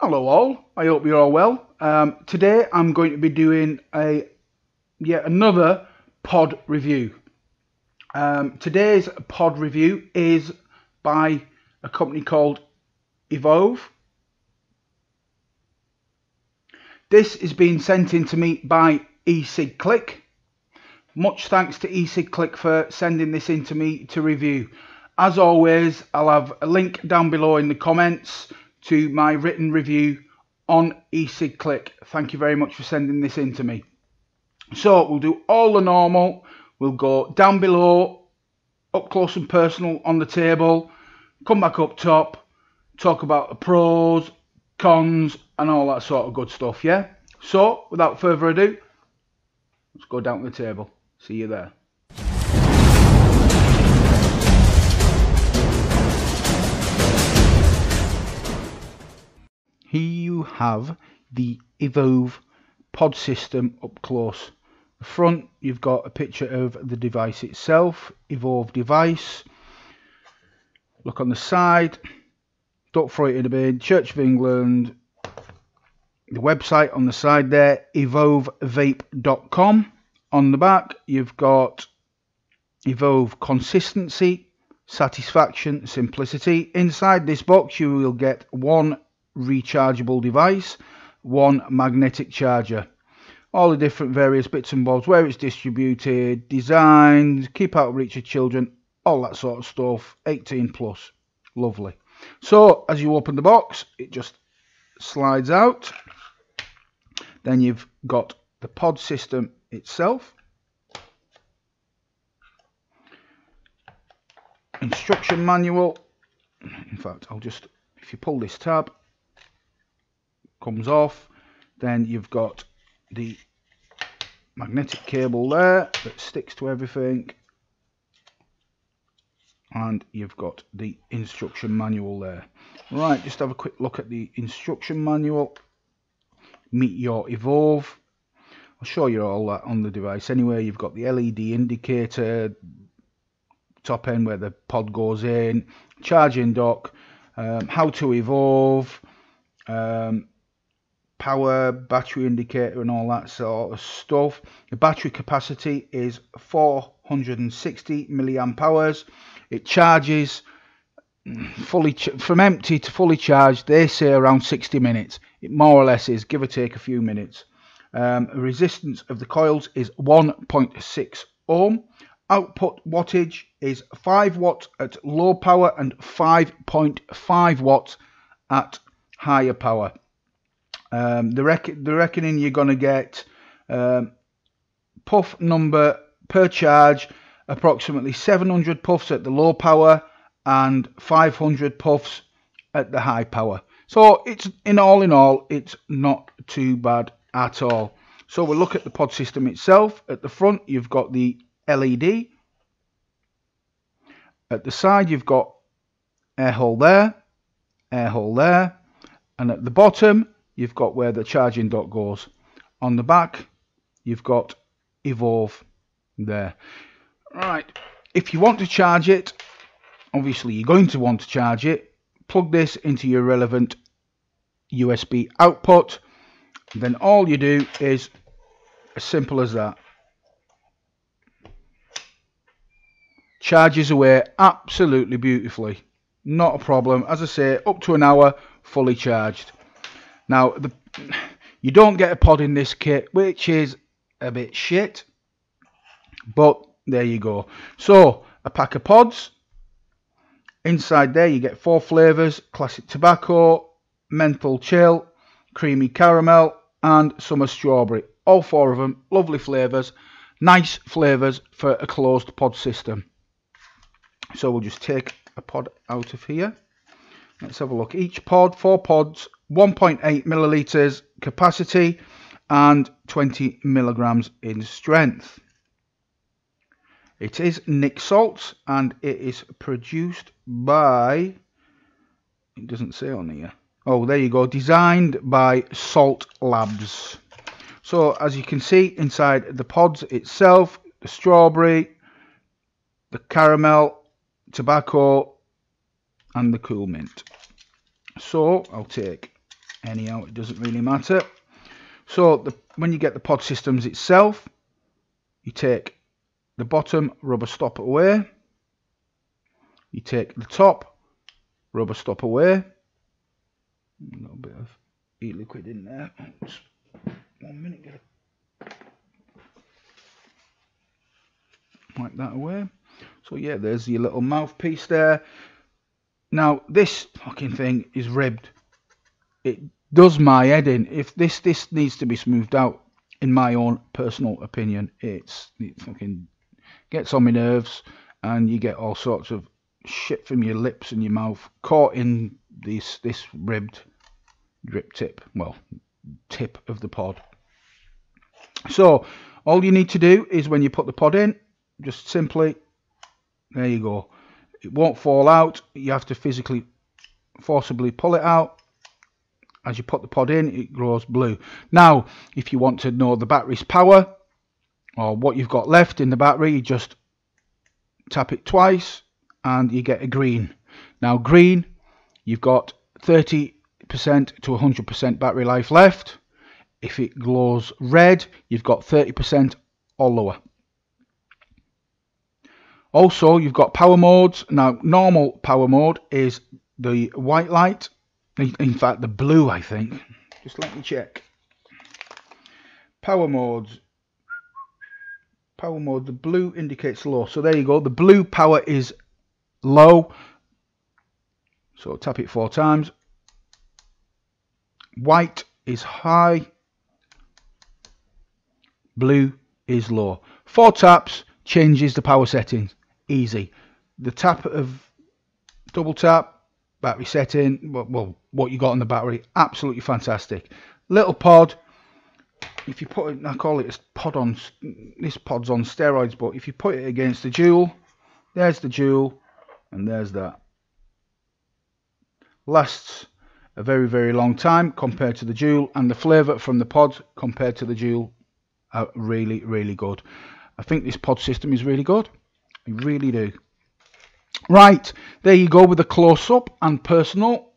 Hello all, I hope you're all well. Um, today I'm going to be doing a yet another pod review. Um, today's pod review is by a company called EVOVE. This is being sent in to me by Ecigclick. Much thanks to Ecigclick for sending this in to me to review. As always, I'll have a link down below in the comments to my written review on Ecigclick. Thank you very much for sending this in to me. So we'll do all the normal. We'll go down below, up close and personal on the table, come back up top, talk about the pros, cons, and all that sort of good stuff, yeah? So, without further ado, let's go down to the table. See you there. Here you have the EVOVE pod system up close. The front, you've got a picture of the device itself, EVOVE device. Look on the side, don't throw it in the bin, Church of England, the website on the side there, evovevape.com. On the back, you've got EVOVE consistency, satisfaction, simplicity. Inside this box, you will get one rechargeable device, one magnetic charger. All the different various bits and bobs, where it's distributed, designed, keep out of reach of children, all that sort of stuff. 18 plus. Lovely. So, as you open the box, it just slides out. Then you've got the pod system itself. Instruction manual. In fact, I'll just, if you pull this tab, comes off. Then you've got the magnetic cable there that sticks to everything. And you've got the instruction manual there. Right, just have a quick look at the instruction manual. Meet your EVOVE. I'll show you all that on the device. Anyway, you've got the LED indicator, top end where the pod goes in, charging dock, um, how to evolve, um, power, battery indicator and all that sort of stuff. The battery capacity is 460 milliamp hours. It charges fully from empty to fully charged they say around 60 minutes it more or less is give or take a few minutes um, resistance of the coils is 1.6 ohm output wattage is 5 watts at low power and 5.5 watts at higher power um, reckoning you're going to get um, puff number per charge approximately 700 puffs at the low power and 500 puffs at the high power. So it's in all in all, it's not too bad at all. So we'll look at the pod system itself. At the front, you've got the LED. At the side, you've got air hole there, air hole there. And at the bottom, you've got where the charging dock goes. On the back, you've got EVOVE there. Right, if you want to charge it, obviously you're going to want to charge it. Plug this into your relevant USB output. Then all you do is as simple as that. Charges away absolutely beautifully. Not a problem. As I say, up to an hour fully charged. Now, the, you don't get a pod in this kit, which is a bit shit. But there you go. So, a pack of pods. Inside there you get four flavours. Classic tobacco, menthol chill, creamy caramel and summer strawberry. All four of them. Lovely flavours. Nice flavours for a closed pod system. So we'll just take a pod out of here. Let's have a look. Each pod, four pods, 1.8 millilitres capacity and 20 milligrams in strength. It is Nic Salt and it is produced by, it doesn't say on here. Oh, there you go. Designed by Salt Labs. So as you can see inside the pods itself, the strawberry, the caramel, tobacco and the cool mint. So I'll take anyhow it doesn't really matter. So the, when you get the pod systems itself you take the bottom rubber stop away. You take the top rubber stop away. A little bit of e-liquid in there. Just one minute get it like that away. So yeah there's your little mouthpiece there. Now this fucking thing is ribbed. It does my head in. If this this needs to be smoothed out in my own personal opinion it's it fucking gets on my nerves and you get all sorts of shit from your lips and your mouth caught in this this ribbed drip tip well tip of the pod. So all you need to do is when you put the pod in just simply there you go. It won't fall out. You have to physically forcibly pull it out as you put the pod in it grows blue now if you want to know the battery's power or what you've got left in the battery you just tap it twice and you get a green. Now green, you've got 30% to 100% battery life left. If it glows red, you've got 30% or lower. Also, you've got power modes. Now, normal power mode is the white light. In fact, the blue, I think. Just let me check. Power modes. Power mode, the blue indicates low. So there you go. The blue power is low. So tap it four times. White is high. Blue is low. Four taps changes the power settings. Easy. The tap of double tap, battery setting, well, what you got on the battery, absolutely fantastic. Little pod, if you put it, I call it a pod on, this pod's on steroids, but if you put it against the JUUL, there's the JUUL, and there's that. Lasts a very very long time compared to the JUUL and the flavour from the pod compared to the JUUL are really really good. I think this pod system is really good. I really do right there you go with a close-up and personal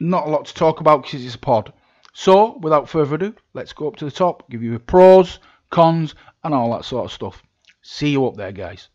not a lot to talk about because it's a pod so without further ado let's go up to the top give you the pros cons and all that sort of stuff see you up there guys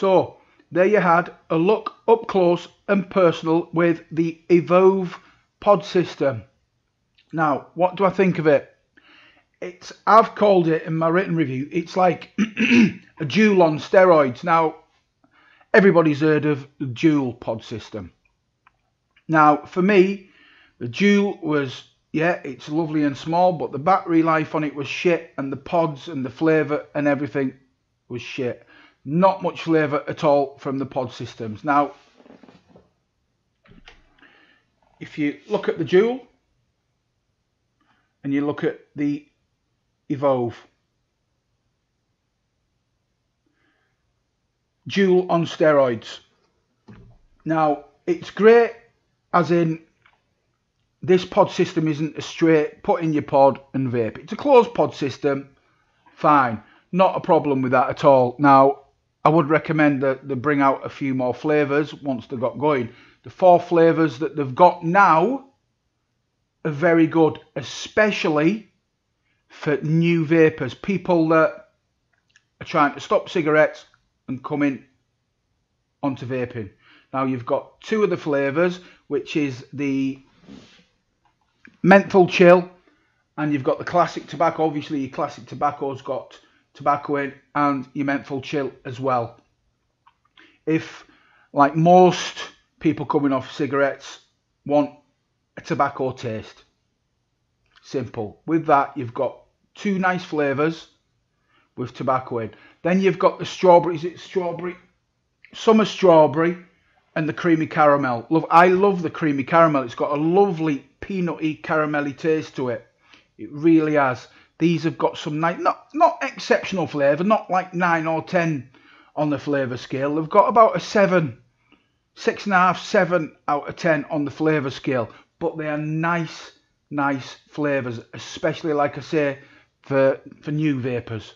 So there you had a look up close and personal with the EVOVE pod system. Now, what do I think of it? It's I've called it in my written review. It's like a JUUL on steroids. Now, everybody's heard of the JUUL pod system. Now, for me, the JUUL was yeah, it's lovely and small, but the battery life on it was shit, and the pods and the flavour and everything was shit not much flavour at all from the pod systems. Now, if you look at the JUUL and you look at the EVOVE, JUUL on steroids. Now, it's great as in this pod system isn't a straight put in your pod and vape. It's a closed pod system, fine. Not a problem with that at all. Now, I would recommend that they bring out a few more flavours once they've got going. The four flavours that they've got now are very good, especially for new vapors, people that are trying to stop cigarettes and coming onto vaping. Now you've got two of the flavours, which is the menthol chill, and you've got the classic tobacco. Obviously, your classic tobacco's got tobacco in and your menthol chill as well. If, like most people coming off cigarettes, want a tobacco taste, simple. With that, you've got two nice flavours with tobacco in. Then you've got the strawberry, is it strawberry? Summer strawberry and the creamy caramel. Love, I love the creamy caramel. It's got a lovely peanutty caramelly taste to it. It really has. These have got some nice, not not exceptional flavour, not like nine or ten on the flavour scale. They've got about a seven, six and a half, seven out of ten on the flavour scale. But they are nice, nice flavors, especially like I say for for new vapors.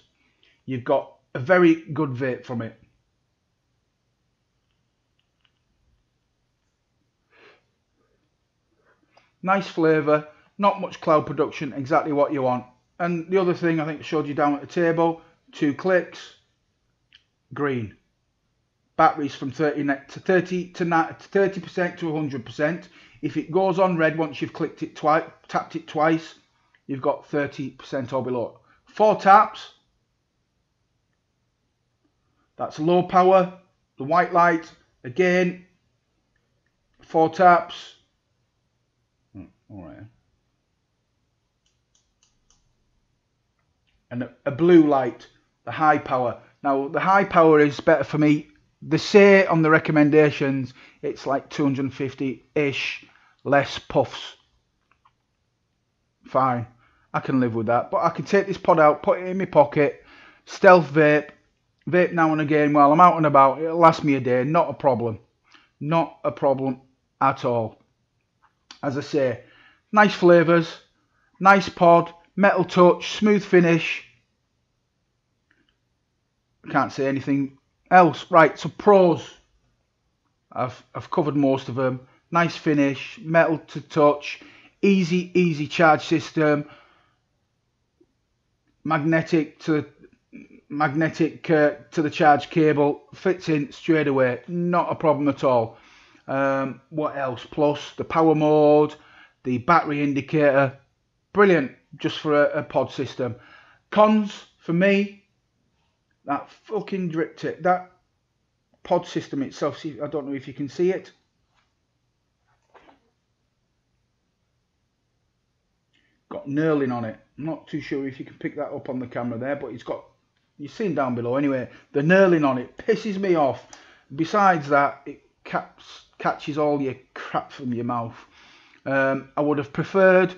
You've got a very good vape from it. Nice flavour, not much cloud production, exactly what you want. And the other thing I think I showed you down at the table, two clicks, green. Batteries from 30 to 30 to 30% to 100%. If it goes on red once you've clicked it twice, tapped it twice, you've got 30% or below. Four taps. That's low power. The white light, again, four taps. Hmm, all right. And a, blue light, the high power. Now, the high power is better for me. They say on the recommendations, it's like 250-ish less puffs. Fine. I can live with that. But I can take this pod out, put it in my pocket, stealth vape, vape now and again while I'm out and about. It'll last me a day, not a problem. Not a problem at all. As I say, nice flavours, nice pod, metal touch, smooth finish. Can't say anything else. Right, so pros. I've, I've covered most of them. Nice finish, metal to touch, easy, easy charge system. Magnetic to magnetic uh, to the charge cable fits in straight away not a problem at all. Um, what else? Plus the power mode the battery indicator brilliant just for a, a pod system. Cons for me that fucking drip tip that pod system itself I don't know if you can see it got knurling on it. I'm not too sure if you can pick that up on the camera there, but it's got, you've seen down below anyway, the knurling on it pisses me off. Besides that, it caps, catches all your crap from your mouth. Um, I would have preferred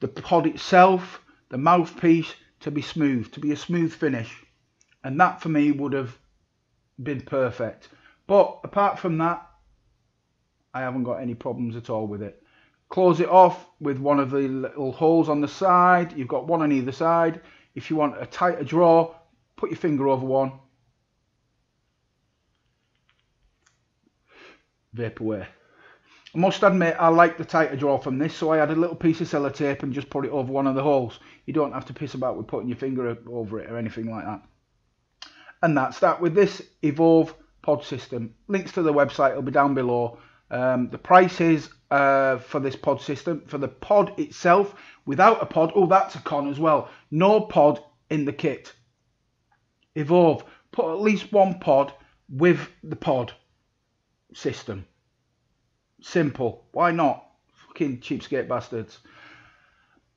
the pod itself, the mouthpiece, to be smooth, to be a smooth finish. And that for me would have been perfect. But apart from that, I haven't got any problems at all with it. Close it off with one of the little holes on the side. You've got one on either side. If you want a tighter draw, put your finger over one. Vape away. I must admit I like the tighter draw from this so I had a little piece of sellotape and just put it over one of the holes. You don't have to piss about with putting your finger over it or anything like that. And that's that with this EVOVE pod system. Links to the website will be down below. Um, the prices uh, for this pod system, for the pod itself, without a pod, oh, that's a con as well. No pod in the kit. EVOVE, put at least one pod with the pod system. Simple. Why not? Fucking cheapskate bastards.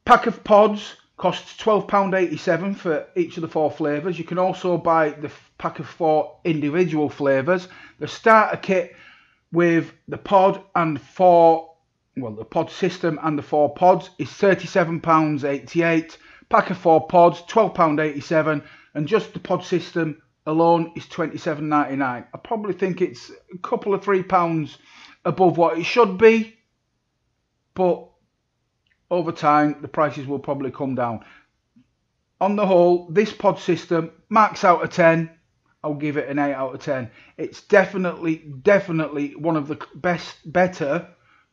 Pack of pods costs £12.87 for each of the four flavours. You can also buy the pack of four individual flavours. The starter kit with the pod and four, well, the pod system and the four pods is £37.88. Pack of four pods, £12.87. And just the pod system alone is £27.99. I probably think it's a couple of three pounds above what it should be. But over time, the prices will probably come down. On the whole, this pod system, max out of 10, I'll give it an 8 out of 10. It's definitely, definitely one of the best, better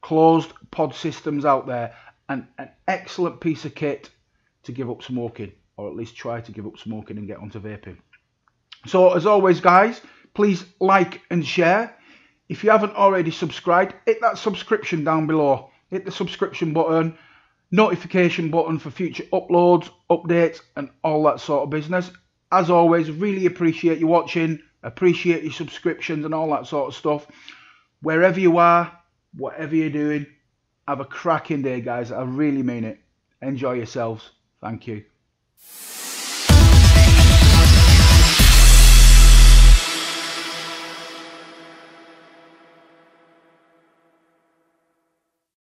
closed pod systems out there. And an excellent piece of kit to give up smoking, or at least try to give up smoking and get onto vaping. So, as always, guys, please like and share. If you haven't already subscribed, hit that subscription down below. Hit the subscription button, notification button for future uploads, updates, and all that sort of business as always, really appreciate you watching, appreciate your subscriptions and all that sort of stuff. Wherever you are, whatever you're doing, have a cracking day, guys. I really mean it. Enjoy yourselves. Thank you.